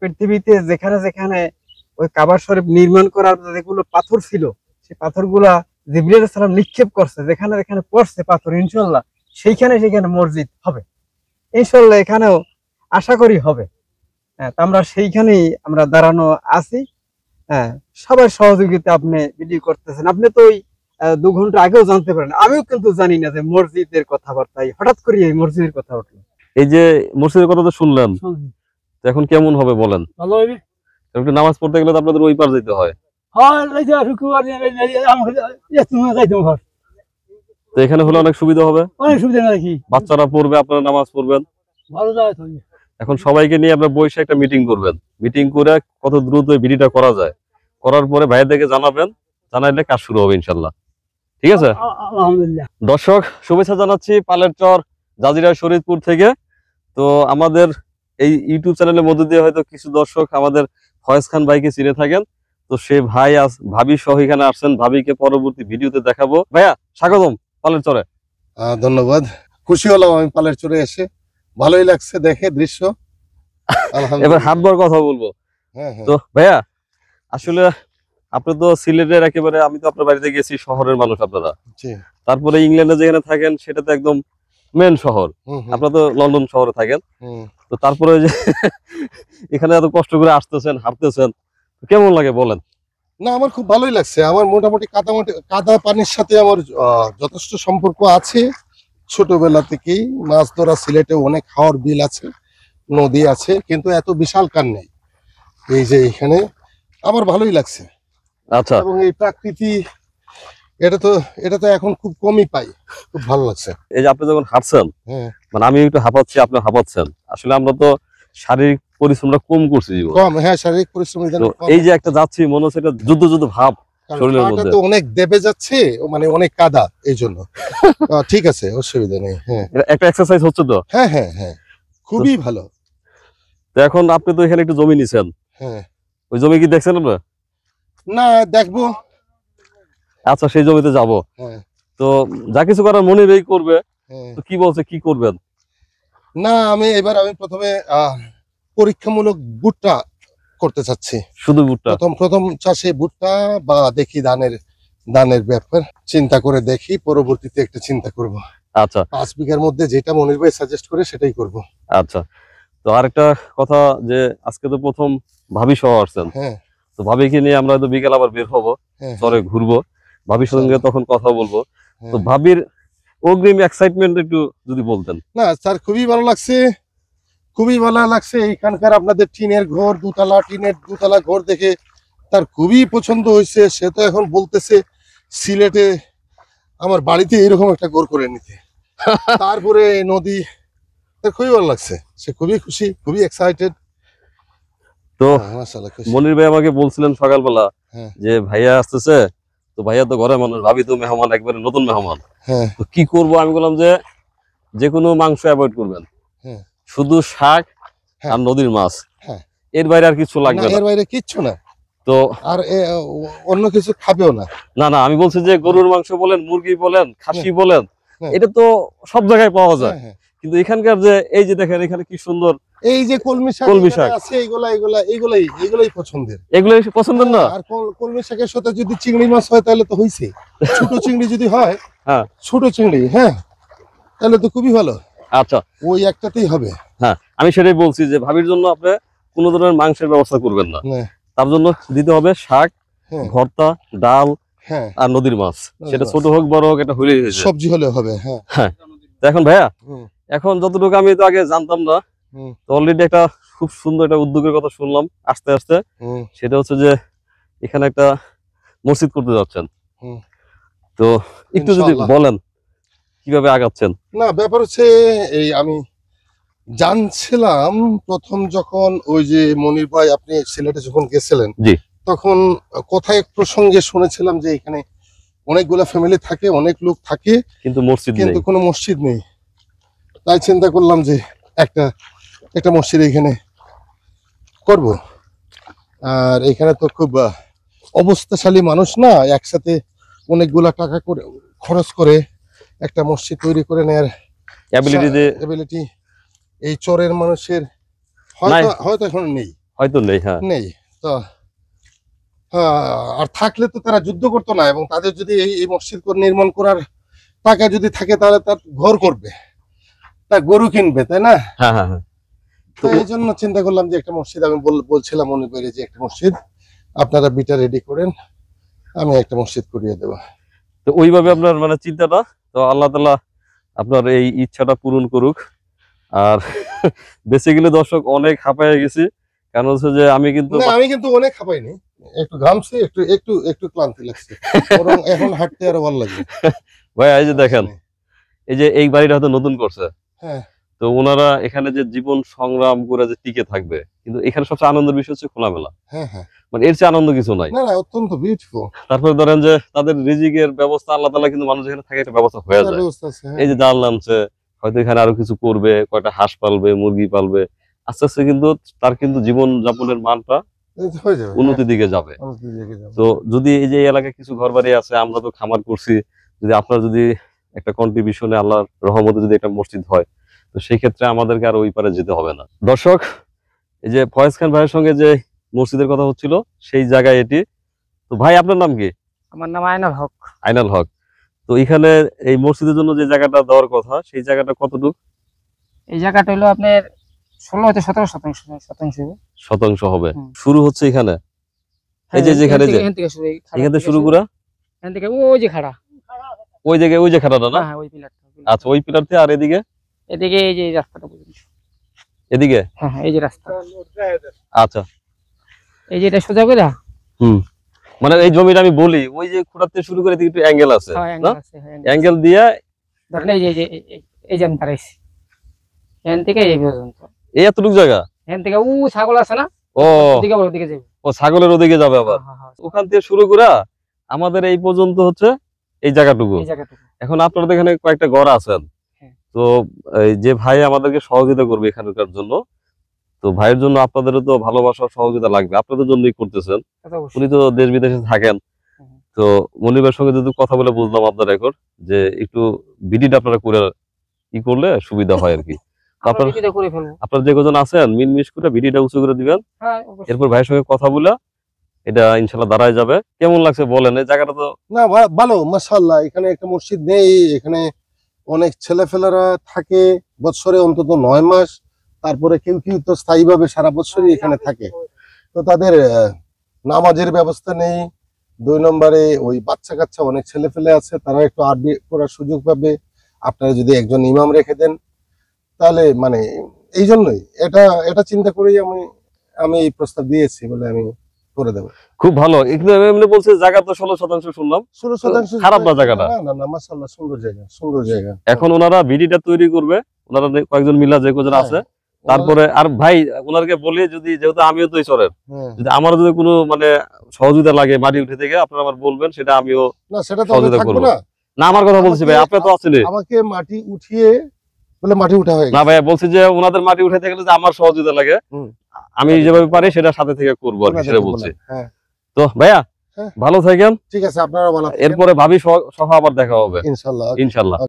পৃথিবীতে যেখানে যেখানে ওই কাবার শরীফ নির্মাণ করার যেগুলো পাথর ছিল সেই পাথরগুলা জিবরিল সালাম নিক্ষেপ করছে যেখানে যেখানে পড়ছে পাথর ইনশাল্লাহ সেইখানে সেখানে মসজিদ হবে। ইনশাল্লাহ এখানেও আশা করি হবে। হ্যাঁ আমরা সেইখানেই আমরা দাঁড়ানো আছি। হ্যাঁ সবার সহযোগিতা আপনি ভিডিও করতেছেন। আপনি তো ওই দু ঘণ্টা আগেও জানতে পারেন। আমিও কিন্তু জানি না যে মসজিদের কথাবার্তা হঠাৎ করে এই মসজিদের কথা উঠল। এই যে মসজিদের কথা তো শুনলেন তো এখন কেমন হবে বলেন? ভালো হবে একটু নামাজ পড়তে গেলে তো আপনাদের ওই পার যেতে হয়। তো এখানে হলে অনেক সুবিধা হবে? অনেক সুবিধা নাকি বাচ্চারা পড়বে আপনারা নামাজ পড়বেন। ভালো এখন সবাইকে নিয়ে আপনার বসে একটা মিটিং করবেন। মিটিং করে কত দ্রুত ভিডিওটা করা যায়। করার পরে ভাইদেরকে জানাবেন জানাইলে কাজ শুরু হবে ইনশাল্লাহ। ঠিক আছে? আলহামদুলিল্লাহ। দর্শক শুভেচ্ছা জানাচ্ছি পালের চর জাজিরা শরীদপুর থেকে। তো আমাদের এই ইউটিউব চ্যানেলের মধ্যে দিয়ে হয়তো কিছু দর্শক আমাদের ফয়েজ খান ভাইকে চিনে থাকেন। তো সে ভাই আস ভাবি সহ এখানে আসছেন। ভাবিকে পরবর্তী ভিডিওতে দেখাবো। ভাইয়া স্বাগতম পালের চরে। ধন্যবাদ। খুশি হলাম আমি পালের চরে এসে। ভালোই লাগছে দেখে দৃশ্য। এবার হাত বার কথা বলব। হ্যাঁ, হ্যাঁ। তো ভাইয়া আসলে আপনি তো সিলেটের একেবারে আমি তো আপনার বাড়িতে গেছি শহরের মানুষ আপনারা। তারপরে ইংল্যান্ডে যেখানে থাকেন সেটা তো একদম মেন শহর। আপনারা তো লন্ডন শহরে থাকেন। তো তারপরে যে এখানে এত কষ্ট করে আসতেছেন হাঁটতেছেন কেমন লাগে বলেন? না আমার খুব ভালোই লাগছে। আমার মোটামুটি কাদা কাদা পানির সাথে আমার যথেষ্ট সম্পর্ক আছে। ছোটবেলা থেকেই মাছ ধরা সিলেটে অনেক খাওয়ার বিল আছে নদী আছে কিন্তু এত বিশাল কার নেই। এই যে এখানে আমার ভালোই লাগছে। আচ্ছা। এবং এই প্রাকৃতি এটা তো এটা তো এখন খুব কমই পাই। খুব ভালো লাগছে। এই যে আপনি যখন হাঁটছেন হ্যাঁ। মানে আমি একটু হাঁপাচ্ছি আপনি হাঁপাচ্ছেন। আসলে আমরা তো শারীরিক পরিশ্রমটা কম করছি জীবন। কম হ্যাঁ শারীরিক পরিশ্রম। এই যে একটা যাচ্ছি মনে হচ্ছে এটা যুদ্ধ যুদ্ধ ভাব শরীরের মধ্যে। তো অনেক দেবে যাচ্ছে মানে অনেক কাদা এই জন্য ঠিক আছে অসুবিধা নেই হ্যাঁ। একটা এক্সারসাইজ হচ্ছে তো? হ্যাঁ হ্যাঁ হ্যাঁ। খুবই ভালো। তো এখন আপনি তো এখানে একটু জমি নিছেন। হ্যাঁ। ওই জমি কি দেখছেন আপনার না দেখব। আচ্ছা সেই জমিতে যাব। হ্যাঁ। তো যা কিছু করার মনে বেই করবে। হ্যাঁ। তো কি বলছে কি করবেন? না আমি এবার আমি প্রথমে পরীক্ষামূলক ভুট্টা করতে চাচ্ছি। শুধু ভুট্টা? প্রথম প্রথম চাষে ভুট্টা বা দেখি ধানের ধানের ব্যাপার। চিন্তা করে দেখি পরবর্তীতে একটা চিন্তা করব। আচ্ছা। পাঁচ বিঘার মধ্যে যেটা মনির ভাই সাজেস্ট করে সেটাই করব। আচ্ছা। তো আরেকটা কথা যে আজকে তো প্রথম ভাবি সহ আসছেন। হ্যাঁ। তো ভাবিকে নিয়ে আমরা হয়তো বিকেল আবার বের হব হ্যাঁ চরে ঘুরবো। ভাবির সঙ্গে তখন কথা বলব। হ্যাঁ। তো ভাবির অগ্রিম এক্সাইটমেন্ট একটু যদি বলতেন। না স্যার খুবই ভালো লাগছে। খুবই ভালো লাগছে। এখানকার আপনাদের টিনের ঘর দুতলা টিনের দুতলা ঘর দেখে তার খুবই পছন্দ হয়েছে। সে তো এখন বলতেছে সিলেটে আমার বাড়িতে এরকম একটা ঘর করে নিতে। তারপরে নদী তার খুবই ভালো লাগছে। সে খুবই খুশি খুবই এক্সাইটেড তো খুশি। মনির ভাই আমাকে বলছিলেন সকালবেলা হ্যাঁ। যে ভাইয়া আসতেছে? তো ভাইয়া তো ঘরে মানুষ ভাবি তো মেহমান একবারে নতুন মেহমান হ্যাঁ তো কি করব আমি বললাম যে যে কোনো মাংস অ্যাভয়েড করবেন হ্যাঁ। শুধু শাক হ্যাঁ। আর নদীর মাছ হ্যাঁ। এর বাইরে আর কিছু লাগবে না এর বাইরে কিচ্ছু না তো আর অন্য কিছু খাবেও না না না আমি বলছি যে গরুর মাংস বলেন মুরগি বলেন খাসি বলেন। এটা তো সব জায়গায় পাওয়া যায়। কিন্তু এখানকার যে এই যে দেখেন এখানে কি সুন্দর এই যে কলমি শাক কলমি শাক। আছে এইগুলা এগুলা এগুলাই এগুলাই পছন্দের। এগুলো পছন্দের না? আর কলমি শাকের সাথে যদি চিংড়ি মাছ হয় তাহলে তো হইছে। ছোট চিংড়ি যদি হয় হ্যাঁ। ছোট চিংড়ি হ্যাঁ তাহলে তো খুবই ভালো। আচ্ছা। ওই একটাতেই হবে। হ্যাঁ আমি সেটাই বলছি যে ভাবির জন্য আপনি কোনো ধরনের মাংসের ব্যবস্থা করবেন না। হ্যাঁ। তার জন্য দিতে হবে শাক হ্যাঁ। ভর্তা ডাল হ্যাঁ। আর নদীর মাছ। সেটা ছোট হোক বড় হোক এটা হলেই সবজি হলে হবে হ্যাঁ। এখন ভাইয়া। এখন যতটুকু আমি তো আগে জানতাম না তো অলরেডি একটা খুব সুন্দর একটা উদ্যোগের কথা শুনলাম আস্তে আস্তে। সেটা হচ্ছে যে এখানে একটা মসজিদ করতে যাচ্ছেন। তো একটু যদি বলেন কীভাবে আগাচ্ছেন? না ব্যাপার হচ্ছে এই আমি জানছিলাম প্রথম যখন ওই যে মনির ভাই আপনি সিলেটে যখন গেছিলেন জি। তখন কোথায় প্রসঙ্গে শুনেছিলাম যে এখানে অনেকগুলা ফ্যামিলি থাকে অনেক লোক থাকে কিন্তু মসজিদ কিন্তু কোনো মসজিদ নেই। তাই চিন্তা করলাম যে একটা একটা মসজিদ এখানে করব। আর এখানে তো খুব অবস্থাশালী মানুষ না একসাথে অনেকগুলা টাকা করে খরচ করে একটা মসজিদ তৈরি করে নেয়ার অ্যাবিলিটি এই চরের মানুষের হয়তো হয়তো এখন নেই। হয়তো নেই হ্যাঁ। নেই। তো হ্যাঁ, আর থাকলে তো তারা যুদ্ধ করতো না এবং তাদের যদি এই এই মসজিদ নির্মাণ করার টাকা যদি থাকে তাহলে তার ঘর করবে। তা গরু কিনবে তাই না? হ্যাঁ হ্যাঁ হ্যাঁ। তো এই জন্য চিন্তা করলাম যে একটা মসজিদ আমি বল- বলছিলাম মনে করে যে একটা মসজিদ আপনারা বিটা রেডি করেন আমি একটা মসজিদ করিয়ে দেবো। তো ওইভাবে আপনার মানে চিন্তাটা তো আল্লাহ তালা আপনার এই ইচ্ছাটা পূরণ করুক। আর বেসিক্যালি দর্শক অনেক হাঁপায় গেছি কারণ হচ্ছে যে আমি কিন্তু না আমি কিন্তু অনেক খাপাইনি একটু ঘামছি একটু একটু একটু ক্লান্তি লাগছে। বরং এখন হাঁটতে আরও ভালো লাগবে ভাই এই যে দেখেন এই যে এই বাড়িটা হয়তো নতুন করছে। তো ওনারা এখানে যে জীবন সংগ্রাম করে যে টিকে থাকবে কিন্তু এখানে সবচেয়ে আনন্দের বিষয় হচ্ছে খোলামেলা। হ্যাঁ হ্যাঁ। মানে এর চেয়ে আনন্দ কিছু নাই। অত্যন্ত বিউটিফুল তারপরে ধরেন যে তাদের রিজিকের ব্যবস্থা আল্লাহ তালা কিন্তু মানুষ এখানে থাকে একটা ব্যবস্থা হয়ে যায়। হ্যাঁ। এই যে জাল নামছে হয়তো এখানে আরও কিছু করবে কয়টা হাঁস পালবে মুরগি পালবে আস্তে আস্তে কিন্তু তার কিন্তু জীবন যাপনের মানটা হয়ে হ্যাঁ, উন্নতির দিকে যাবে। তো যদি এই যে এলাকায় কিছু ঘর বাড়ি আছে আমরা তো খামার করছি যদি আপনার যদি একটা কন্ট্রিবিউশনে আল্লাহর রহমতে যদি একটা মসজিদ হয় তো সেই ক্ষেত্রে আমাদেরকে আর ওই পারে যেতে হবে না। দর্শক এই যে ফয়েজ খান ভাইয়ের সঙ্গে যে মসজিদের কথা হচ্ছিল সেই জায়গায় এটি। তো ভাই আপনার নাম কি? আমার নাম আয়নাল হক। আইনাল হক। তো এখানে এই মসজিদের জন্য যে জায়গাটা দেওয়ার কথা সেই জায়গাটা কতটুকু? এই জায়গাটা হলো আপনার ষোলো হতে সতেরো শতাংশ শতাংশ হবে। শতাংশ হবে। শুরু হচ্ছে এখানে? এই যে হ্যাঁ, যেখানে এখান থেকে শুরু করা এখান থেকে ওই যে খাড়া। ওই জায়গায় ওই যে না? হ্যাঁ হ্যাঁ ওই পিলারটা আচ্ছা ওই পিলার থেকে আর এদিকে? এদিকে এই যে রাস্তাটা পর্যন্ত এদিকে? হ্যাঁ হ্যাঁ এই যে রাস্তা। আচ্ছা। এই যে এটা সোজা করে? মানে এই জমিটা আমি বলি ওই যে খুঁড়াতে শুরু করে একটু অ্যাঙ্গেল আছে না? অ্যাঙ্গেল দিয়ে। ধরেন এই যে এই যে আমি দাঁড়াইছি। এখান থেকে এই পর্যন্ত। এই এতটুকু জায়গা? এখান থেকে উ ছাগল আছে না? ও। ওদিকে ওদিকে যাবে। ও ছাগলের ওদিকে যাবে আবার। ওখান থেকে শুরু করে আমাদের এই পর্যন্ত হচ্ছে এই জায়গাটুকু। এখন আপনাদের এখানে কয়েকটা ঘর আছেন। হ্যাঁ। তো এই যে ভাই আমাদেরকে সহযোগিতা করবে এখানকার জন্য তো ভাইয়ের জন্য আপনাদেরও তো ভালোবাসা সহযোগিতা লাগবে। আপনাদের জন্যই করতেছেন। উনি তো দেশ বিদেশে থাকেন তো মনিবের সঙ্গে যদি কথা বলে বুঝলাম আপনার এখন যে একটু ভিডিওটা আপনারা করে ই করলে সুবিধা হয় আর কি। আপনার আপনার যে কজন আছেন মিনমিশ করে ভিডিওটা উঁচু করে দিবেন। হ্যাঁ এরপর ভাইয়ের সঙ্গে কথা বলে এটা ইনশাল্লাহ দাঁড়ায় যাবে। কেমন লাগছে বলেন? এই জায়গাটা তো না ভালো মাসাল্লাহ এখানে একটা মসজিদ নেই, এখানে অনেক ছেলেফেলেরা থাকে। বছরে অন্তত নয় মাস। তারপরে কেউ কেউ তো স্থায়ীভাবে সারা বছরই এখানে থাকে। তো তাদের নামাজের ব্যবস্থা নেই। দুই নম্বরে ওই বাচ্চা কাচ্চা অনেক ছেলে ফেলে আছে। তারা একটু আরবি করার সুযোগ পাবে। আপনারা যদি একজন ইমাম রেখে দেন, তাহলে মানে এই জন্যই। এটা এটা চিন্তা করেই আমি আমি এই প্রস্তাব দিয়েছি বলে আমি করে দেবো খুব ভালো এখানে বলছে জায়গা তো ষোলো শতাংশ শুনলাম ষোলো শতাংশ খারাপ না জায়গাটা? না না মাসাল্লাহ সুন্দর জায়গা সুন্দর জায়গা এখন ওনারা ভিডিওটা তৈরি করবে ওনারা কয়েকজন মিলা যে কজন হ্যাঁ। আছে তারপরে আর ভাই ওনারকে বলি যদি যেহেতু আমিও তো চরের হ্যাঁ। যদি আমার যদি কোনো মানে সহযোগিতা লাগে মাটি উঠে থেকে আপনারা আমার বলবেন সেটা আমিও না সেটা তো সহযোগিতা করব। না আমার কথা বলছি ভাই আপনি তো আছেন আমাকে মাটি উঠিয়ে বলে মাটি উঠা হয়ে না ভাইয়া বলছি যে ওনাদের মাটি উঠাইতে গেলে যে আমার সহযোগিতা লাগে। আমি যেভাবে পারি সেটা সাথে থেকে করব আর কি সেটা বলছি। হ্যাঁ। তো ভাইয়া হ্যাঁ। ভালো থাকেন। ঠিক আছে আপনারা ভালো এরপরে ভাবি সহ আবার দেখা হবে। ইনশাল্লাহ ইনশাল্লাহ।